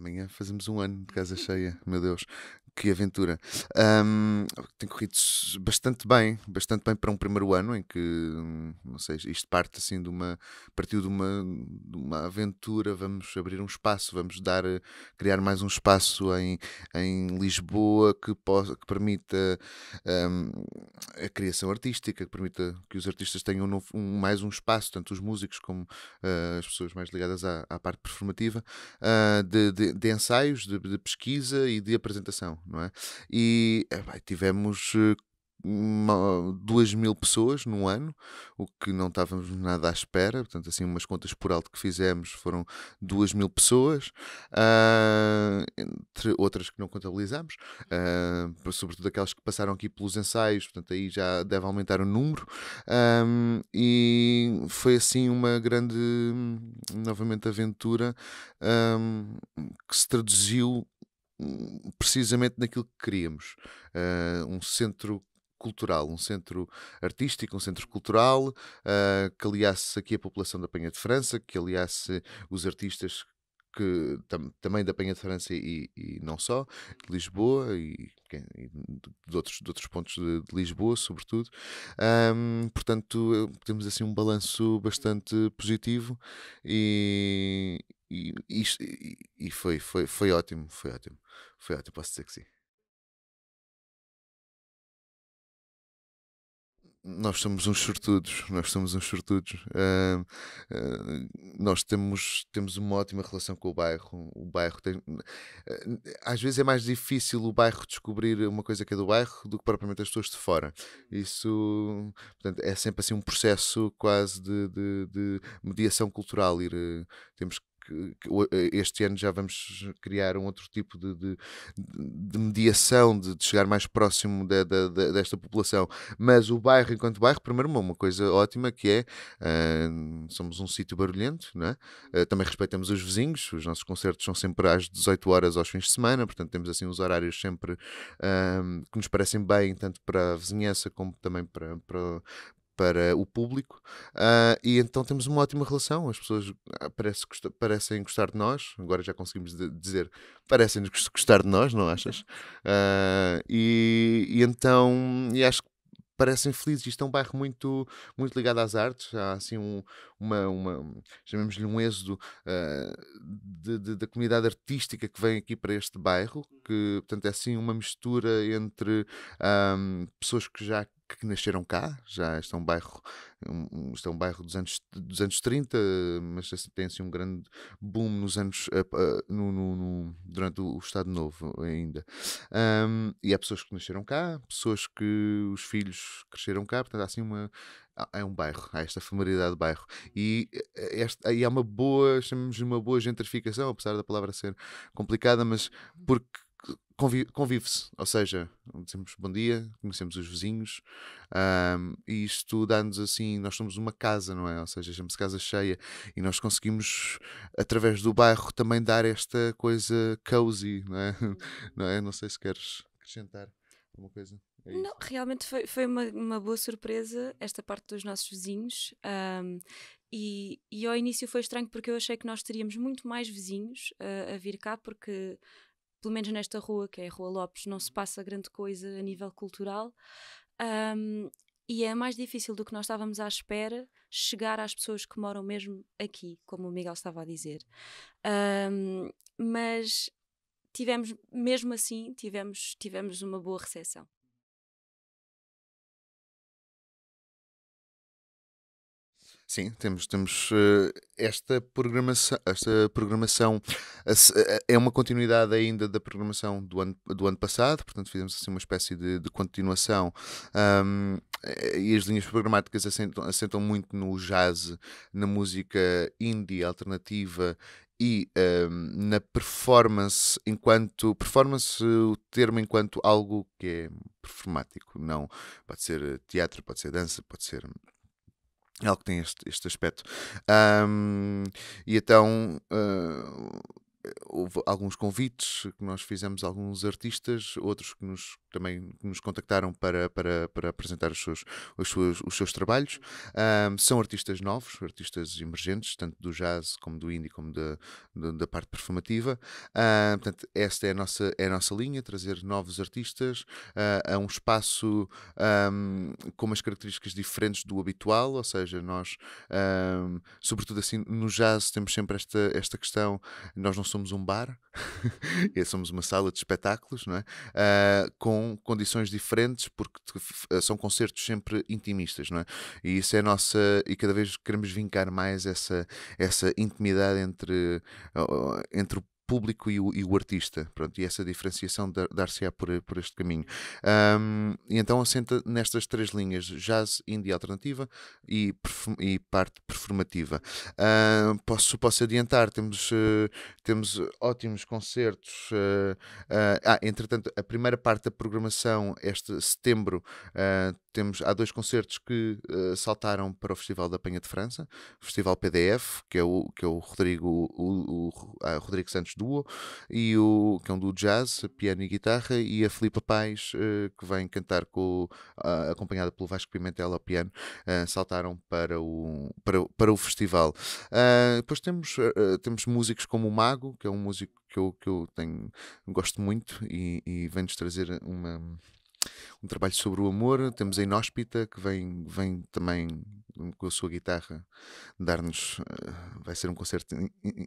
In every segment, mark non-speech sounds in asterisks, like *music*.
amanhã fazemos um ano de casa cheia, meu Deus, que aventura. Um, tem corrido bastante bem, bastante bem para um primeiro ano em que, não sei, isto parte assim de uma, partiu de uma, de uma aventura, vamos abrir um espaço, vamos dar, criar mais um espaço em, em Lisboa que, possa, que permita um, a criação artística, que permita que os artistas tenham um, um, mais um espaço, tanto os músicos como uh, as pessoas mais ligadas à, à parte performativa, uh, de, de, de, ensaios, de, de pesquisa e de apresentação não é? E é, tivemos eh, duas mil pessoas num ano, o que não estávamos nada à espera. Portanto, assim, umas contas por alto que fizemos foram duas mil pessoas, uh, entre outras que não contabilizamos, uh, sobretudo aquelas que passaram aqui pelos ensaios, portanto, aí já deve aumentar o número. Um, e foi assim uma grande, novamente, aventura um, que se traduziu precisamente naquilo que queríamos. Uh, um centro cultural, um centro artístico, um centro cultural, uh, que aliasse aqui a população da Penha de França, que aliasse os artistas que tam, também da Penha de França e, e não só, de Lisboa e, e de, outros, de outros pontos de, de Lisboa, sobretudo. Um, portanto, temos assim um balanço bastante positivo e, e, e, e foi, foi, foi ótimo, foi ótimo. Foi ótimo, posso dizer que sim. nós somos uns sortudos, nós somos uns sortudos. Uh, uh, nós temos, temos uma ótima relação com o bairro. O bairro tem. Uh, às vezes é mais difícil o bairro descobrir uma coisa que é do bairro do que propriamente as pessoas de fora. Isso portanto, é sempre assim um processo quase de, de, de mediação cultural. Ir, temos que eh, este ano já vamos criar um outro tipo de, de, de mediação, de, de, chegar mais próximo de, desta população. Mas o bairro, enquanto bairro, primeiro, uma coisa ótima que é uh, somos um sítio barulhento, não é? Uh, também respeitamos os vizinhos, os nossos concertos são sempre às 18 horas aos fins de semana, portanto temos assim os horários sempre uh, que nos parecem bem, tanto para a vizinhança como também para, para, para o público uh, e então temos uma ótima relação. As pessoas ah, parece, parecem gostar de nós, agora já conseguimos dizer, parecem gostar de nós, não achas? Uh, *laughs* e, e, então, e acho que parecem felizes. Isto é um bairro muito, muito ligado às artes. Há assim um, uma, uma chamemos-lhe um êxodo uh, da comunidade artística que vem aqui para este bairro, que portanto é assim uma mistura entre um, pessoas que já que nasceram cá, já este é um bairro, um, este é um bairro dos anos, dos anos 30, mas assim, tem assim um grande boom nos anos, uh, uh, no, no, no, durante o Estado Novo ainda. Um, e há pessoas que nasceram cá, pessoas que os filhos cresceram cá, portanto há assim uma, é um bairro, há esta familiaridade de bairro. E, eh, esta, e há uma boa, chamamos de uma boa gentrificação, apesar da palavra ser complicada, mas porque convive-se, ou seja, dizemos bom dia, conhecemos os vizinhos um, e isto dá-nos assim, nós somos uma casa, não é? Ou seja, chama-se casa cheia e nós conseguimos, através do bairro, também dar esta coisa cozy, não é? *laughs* Não, é? não sei se queres acrescentar alguma coisa. É não, realmente foi, foi uma, uma boa surpresa esta parte dos nossos vizinhos. Um, e, e ao início foi estranho porque eu achei que nós teríamos muito mais vizinhos uh, a vir cá, porque pelo menos nesta rua, que é a Rua Lopes, não se passa grande coisa a nível cultural. Um, e é mais difícil do que nós estávamos à espera chegar às pessoas que moram mesmo aqui, como o Miguel estava a dizer. Um, mas tivemos, mesmo assim, tivemos, tivemos uma boa recepção. Sim, temos, temos uh, esta programação, esta programação é uma continuidade ainda da programação do ano, do ano passado, portanto fizemos assim uma espécie de, de continuação. Um, e as linhas programáticas assentam, assentam muito no jazz, na música indie alternativa e um, na performance enquanto performance o termo enquanto algo que é performático não pode ser teatro pode ser dança pode ser é algo que tem este, este aspecto. Um, e então uh, houve alguns convites que nós fizemos a alguns artistas, outros que nos também nos contactaram para, para, para apresentar os seus, os seus, os seus trabalhos. Um, são artistas novos, artistas emergentes, tanto do jazz como do indie, como da, da, parte performativa. Uh, portanto, esta é a nossa, é a nossa linha, trazer novos artistas uh, a um espaço um, com umas características diferentes do habitual, ou seja, nós, um, sobretudo assim, no jazz temos sempre esta, esta questão, nós não somos um bar, *laughs* somos uma sala de espetáculos, não é? Uh, com condições diferentes, porque são concertos sempre intimistas, não é? E isso é nossa, e cada vez queremos vincar mais essa, essa intimidade entre, entre o público e o, e o, artista. Pronto, e essa diferenciação dar-se-á por, por este caminho. Um, e então assenta nestas três linhas: jazz, indie alternativa e, e parte performativa. Posso, posso adiantar, temos, uh, temos ótimos concertos. Uh, ah, entretanto, a primeira parte da programação, este setembro, temos, há dois concertos que saltaram para o Festival da Penha de França, Festival PDF, que é o, que é o Rodrigo, o, o, ah, Rodrigo Santos Duo, e o, que é um duo jazz, piano e guitarra, e a Filipa Paz, uh, que vem cantar com, acompanhada pelo Vasco Pimentel ao piano, saltaram para o, para, para o festival. depois temos, temos músicos como o Mago, que é um músico que eu, que eu tenho, gosto muito e, e vem-nos trazer uma um trabalho sobre o amor. Temos a Inóspita, que vem, vem também com a sua guitarra dar-nos. Uh, vai ser um concerto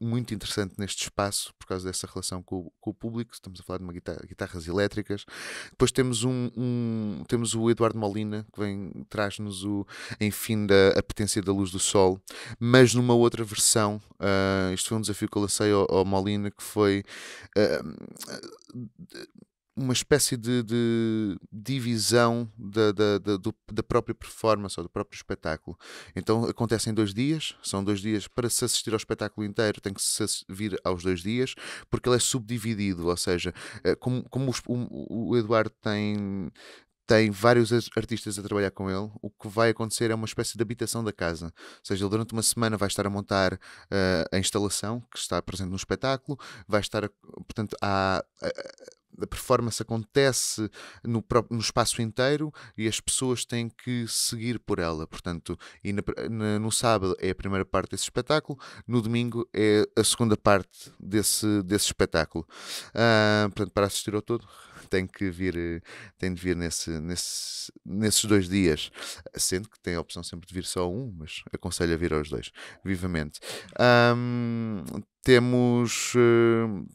muito interessante neste espaço, por causa dessa relação com, com o público. Estamos a falar de uma guitarra, guitarras elétricas. Depois temos, um, um, temos o Eduardo Molina, que vem traz-nos o Enfim da Potência da Luz do Sol, mas numa outra versão. Uh, isto foi um desafio que eu lancei ao, ao Molina, que foi. Uh, uma espécie de, de divisão da, da, da, da, própria performance ou do próprio espetáculo. Então acontece em dois dias, são dois dias para se assistir ao espetáculo inteiro, tem que se vir aos dois dias, porque ele é subdividido, ou seja, eh, como, como os, o, o Eduardo tem, tem vários artistas a trabalhar com ele, o que vai acontecer é uma espécie de habitação da casa. Ou seja, ele durante uma semana vai estar a montar uh, a instalação que está presente no espetáculo, vai estar, a, portanto, a, a, a performance acontece no, no espaço inteiro e as pessoas têm que seguir por ela. Portanto, e na, na, no sábado é a primeira parte desse espetáculo, no domingo é a segunda parte desse, desse espetáculo. Uh, portanto, para assistir ao todo, tem que vir, tem de vir nesse, nesse, nesses dois dias, sendo que tem a opção sempre de vir só um, mas aconselho a vir aos dois, vivamente. Um, temos. Uh,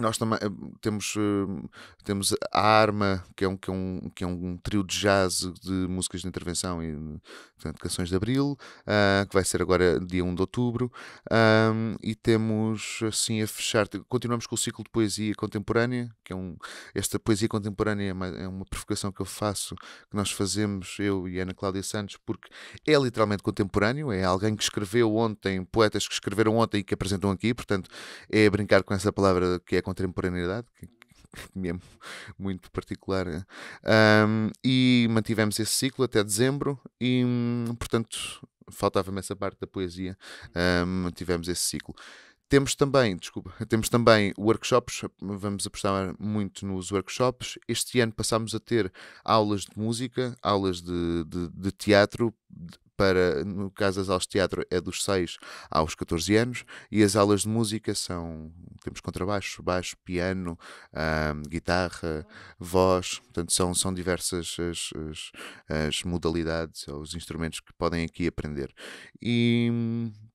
nós também eh, temos, eh, temos a Arma, que é, um, que, é um, que é um trio de jazz de músicas de intervenção e portanto, canções de Abril, uh, que vai ser agora dia 1 de Outubro. Um, e temos assim a fechar, continuamos com o ciclo de poesia contemporânea, que é um. Esta poesia contemporânea é uma é provocação que eu faço, que nós fazemos, eu e Ana Cláudia Santos, porque é literalmente contemporâneo, é alguém que escreveu ontem, poetas que escreveram ontem e que apresentam aqui, portanto, é brincar com essa palavra que é contemporaneidade, que, me é *laughs* muito particular. Um, e mantivemos esse ciclo até dezembro e, portanto, faltava-me essa parte da poesia, um, mantivemos esse ciclo. Temos também, desculpa, *laughs* temos também workshops, vamos apostar muito nos workshops. Este ano passámos a ter aulas de música, aulas de, de, de teatro, para, no caso das aulas de teatro, é dos 6 aos 14 anos, e as aulas de música são, temos contrabaixo, baixo, piano, guitarra, voz, portanto são, são diversas as, as, as modalidades, os instrumentos que podem aqui aprender. E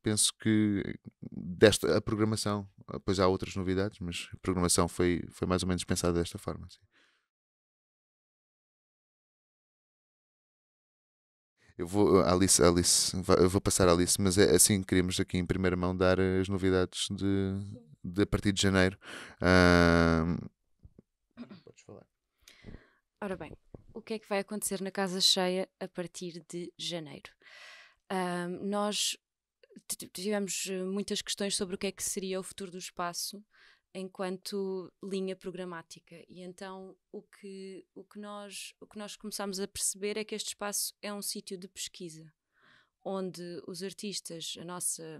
penso que desta a programação, depois há outras novidades, mas a programação foi, foi mais ou menos pensada desta forma. Eu vou, Alice, Alice, eu vou passar a Alice, mas é assim queríamos aqui em primeira mão dar as novidades de, de a partir de janeiro. Uh... Podes falar. Ora bem, o que é que vai acontecer na casa cheia a partir de janeiro? Uh, nós tivemos muitas questões sobre o que é que seria o futuro do espaço enquanto linha programática. E então o que, o que, nós, o que nós começamos a perceber é que este espaço é um sítio de pesquisa, onde os artistas, a nossa,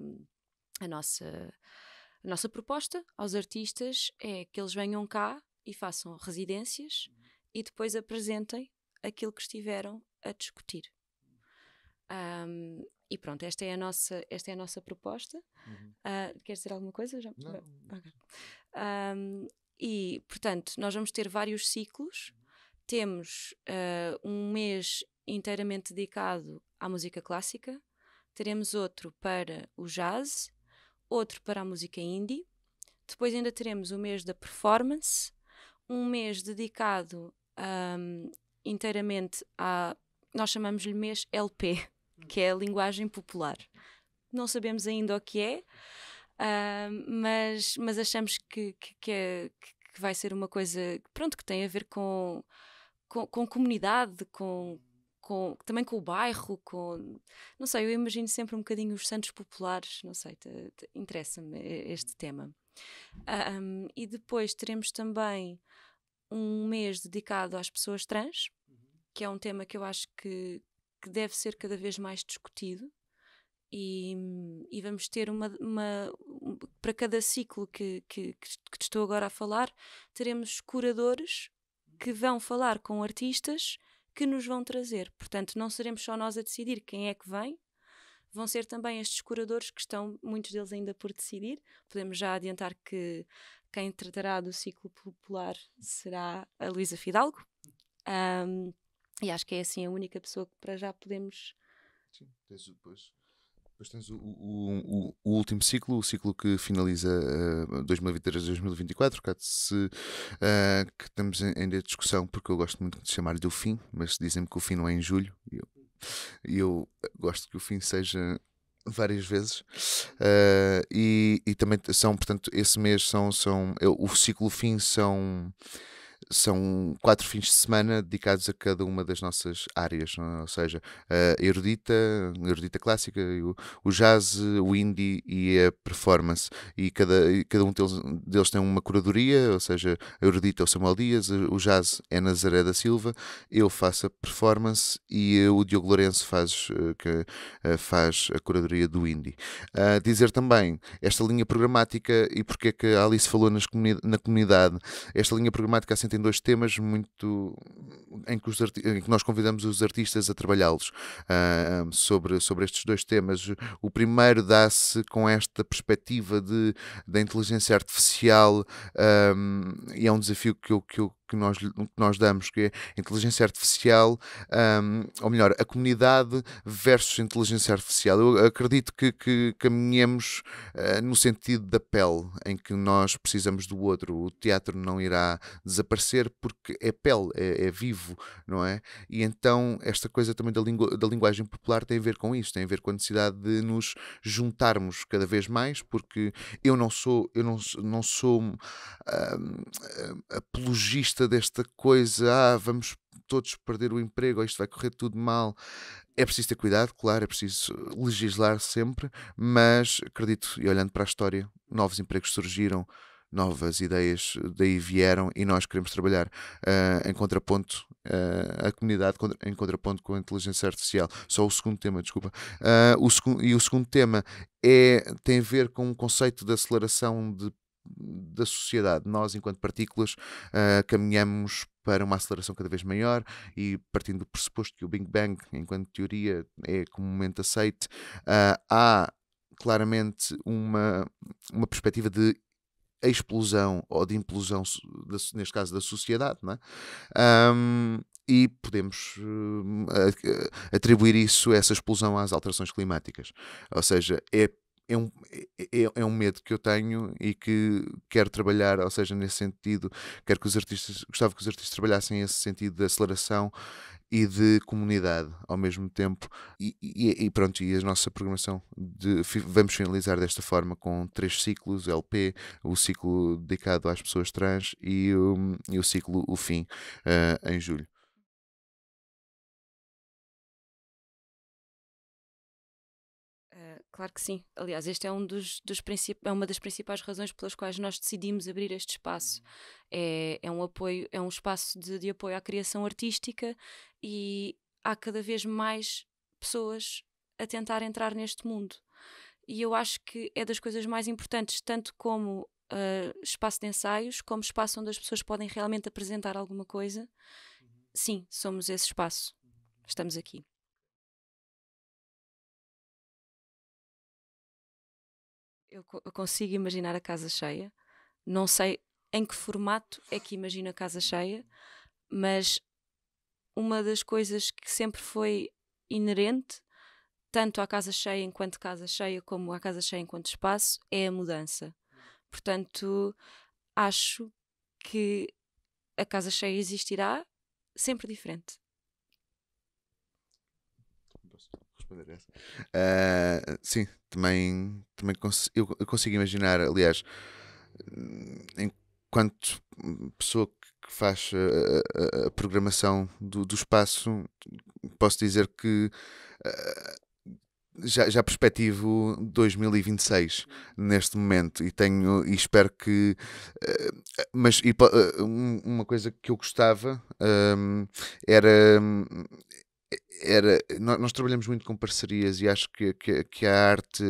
a nossa, a nossa proposta aos artistas é que eles venham cá e façam residências e depois apresentem aquilo que estiveram a discutir. Um, e pronto, esta é a nossa, esta é a nossa proposta. Uhum. Uh, queres dizer alguma coisa? Já? Não. Okay. Um, e, portanto, nós vamos ter vários ciclos. Temos uh, um mês inteiramente dedicado à música clássica, teremos outro para o jazz, outro para a música indie, depois ainda teremos o mês da performance, um mês dedicado um, inteiramente a. Nós chamamos-lhe mês LP, *laughs* que é a linguagem popular. Não sabemos ainda o que é, uh, mas, mas achamos que, que, que, é, que, vai ser uma coisa pronto, que tem a ver com, com, com comunidade, com, com, também com o bairro, com. Não sei, eu imagino sempre um bocadinho os santos populares, não sei, interessa-me este tema. Um, e depois teremos também um mês dedicado às pessoas trans, que é um tema que eu acho que, que deve ser cada vez mais discutido. E, e vamos ter uma, uma, para cada ciclo que, que, que estou agora a falar, teremos curadores que vão falar com artistas que nos vão trazer. Portanto, não seremos só nós a decidir quem é que vem, vão ser também estes curadores que estão, muitos deles ainda por decidir. Podemos já adiantar que quem tratará do ciclo popular será a Luísa Fidalgo. Um, e acho que é assim a única pessoa que para já podemos. Sim, depois. Depois tens o, o, o, o, último ciclo, o ciclo que finaliza uh, 2023-2024, se, uh, que estamos ainda em discussão, porque eu gosto muito de chamar-lhe do fim, mas dizem-me que o fim não é em julho, e eu, eu gosto que o fim seja várias vezes. Uh, e, e também são portanto esse mês são são eu, o ciclo fim são são quatro fins de semana dedicados a cada uma das nossas áreas, é? ou seja, a erudita, a erudita clássica, o, jazz, o indie e a performance. E cada, cada um deles, deles, tem uma curadoria, ou seja, a erudita é o Samuel Dias, o jazz é Nazaré da Silva, eu faço a performance e o Diogo Lourenço faz, eh, que, eh, faz a curadoria do indie. Dizer também, esta linha programática, e porque é que a Alice falou nas comuni na comunidade, esta linha programática assenta dois temas muito em que, em que nós convidamos os artistas a trabalhá-los uh, sobre, sobre estes dois temas. O primeiro dá-se com esta perspectiva de, da inteligência artificial um, e é um desafio que eu, que eu que nós, que nós damos, que é inteligência artificial, um, ou melhor, a comunidade versus inteligência artificial. Eu acredito que, que caminhemos uh, no sentido da pele, em que nós precisamos do outro. O teatro não irá desaparecer porque é pele, é, é vivo, não é? E então esta coisa também da, lingu da linguagem popular tem a ver com isso, tem a ver com a necessidade de nos juntarmos cada vez mais, porque eu não sou, eu não, não sou um, apologista desta coisa, ah, vamos todos perder o emprego, ou isto vai correr tudo mal. É preciso ter cuidado, claro, é preciso legislar sempre, mas acredito, e olhando para a história, novos empregos surgiram, novas ideias daí vieram e nós queremos trabalhar uh, em contraponto uh, a comunidade em contraponto com a inteligência artificial. Só o segundo tema, desculpa. Uh, o e o segundo tema é, tem a ver com um conceito de aceleração de da sociedade. Nós, enquanto partículas, uh, caminhamos para uma aceleração cada vez maior e partindo do pressuposto que o Big Bang, enquanto teoria, é comumente aceite, uh, há claramente uma, uma perspectiva de explosão ou de implosão, neste caso da sociedade, não é? Um, e podemos uh, atribuir isso, essa explosão, às alterações climáticas. Ou seja, é é um, é, é, é um medo que eu tenho e que quero trabalhar, ou seja, nesse sentido, quero que os artistas, gostava que os artistas trabalhassem esse sentido de aceleração e de comunidade ao mesmo tempo. E, e, e pronto, e a nossa programação de, vamos finalizar desta forma com três ciclos: LP, o ciclo dedicado às pessoas trans e, o, e o ciclo O Fim, uh, em julho. Claro que sim. Aliás, este é, um dos, dos é uma das principais razões pelas quais nós decidimos abrir este espaço. É, é um apoio, é um espaço de, de apoio à criação artística e há cada vez mais pessoas a tentar entrar neste mundo. E eu acho que é das coisas mais importantes, tanto como uh, espaço de ensaios como espaço onde as pessoas podem realmente apresentar alguma coisa, sim, somos esse espaço. Estamos aqui. Eu, eu consigo imaginar a casa cheia. Não sei em que formato é que imagino a casa cheia, mas uma das coisas que sempre foi inerente, tanto à casa cheia enquanto casa cheia, como à casa cheia enquanto espaço, é a mudança. Portanto, acho que a casa cheia existirá sempre diferente. Posso responder essa? Uh, sim, também, também cons eu, eu consigo imaginar, aliás, enquanto pessoa que faz a, a, a programação do, do, espaço, posso dizer que uh, já, já perspectivo 2026 neste momento e tenho e espero que uh, mas e, uma coisa que eu gostava um, era era nós, nós, trabalhamos muito com parcerias e acho que, que, que, a arte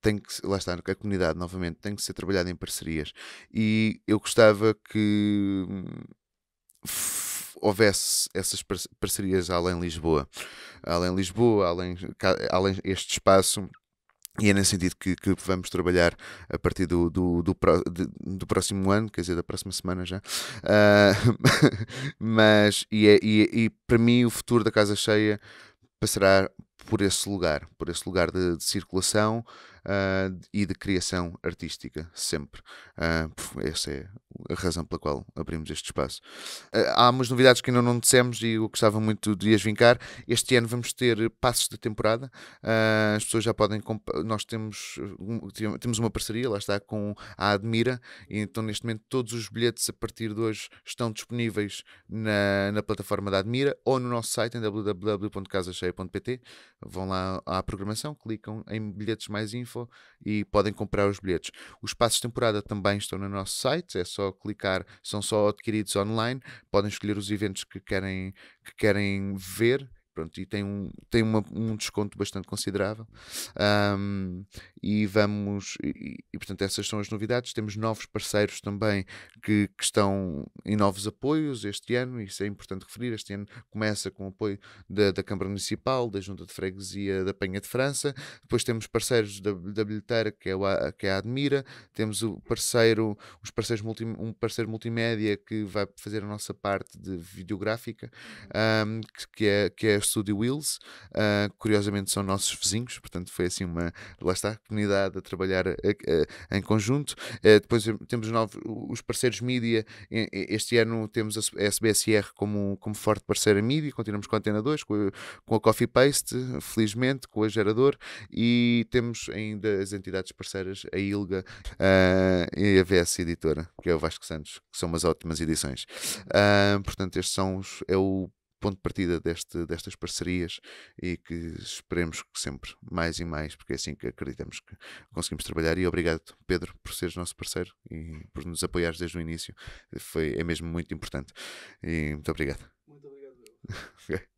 tem que lá está a comunidade novamente tem que ser trabalhada em parcerias e eu gostava que houvesse essas parcerias além Lisboa, além Lisboa, além, além este espaço. E é nesse sentido que, que, vamos trabalhar a partir do, do, do, do, próximo ano, quer dizer, da próxima semana já. Uh, *laughs* mas, e, é, e, e, para mim, o futuro da Casa Cheia passará por esse lugar, por esse lugar de, de circulação uh, e de criação artística, sempre. Uh, essa é a razão pela qual abrimos este espaço. Uh, há umas novidades que ainda não dissemos e eu gostava muito de as vincar. Este ano vamos ter passos de temporada. as pessoas já podem. Nós temos, temos uma parceria, lá está, com a Admira, então neste momento todos os bilhetes a partir de hoje estão disponíveis na, na plataforma da Admira ou no nosso site em www.casacheia.pt. Vão lá à programação, clicam em bilhetes mais info e podem comprar os bilhetes. Os passos de temporada também estão no nosso site, é só clicar, são só adquiridos online, podem escolher os eventos que querem, que querem ver Pronto, e tem um, tem uma, um desconto bastante considerável. Um, e vamos, e, e, portanto, essas são as novidades. Temos novos parceiros também que, que, estão em novos apoios este ano, isso é importante referir. Este ano começa com o apoio da, da Câmara Municipal, da Junta de Freguesia da Penha de França. Depois temos parceiros da, da bilheteira, que é, o, que é a Admira. Temos o parceiro, os parceiros multi, um parceiro multimédia que vai fazer a nossa parte de videográfica, um, que, é, que é Studio Wheels. Uh, curiosamente são nossos vizinhos, portanto foi assim uma, lá está, comunidade a trabalhar uh, uh, em conjunto. depois temos novos, os parceiros mídia. Este ano temos a SBSR como, como forte parceira mídia, continuamos com a Antena 2, com com a Coffee Paste, felizmente, com a Gerador, e temos ainda as entidades parceiras, a ILGA e a VS Editora, que é o Vasco Santos, que são umas ótimas edições. portanto, estes são os, é o ponto de partida deste, destas parcerias e que esperemos que sempre mais e mais, porque é assim que acreditamos que conseguimos trabalhar. E obrigado, Pedro, por seres nosso parceiro e por nos apoiares desde o início. Foi, é mesmo muito importante. E muito obrigado. Muito obrigado. *laughs*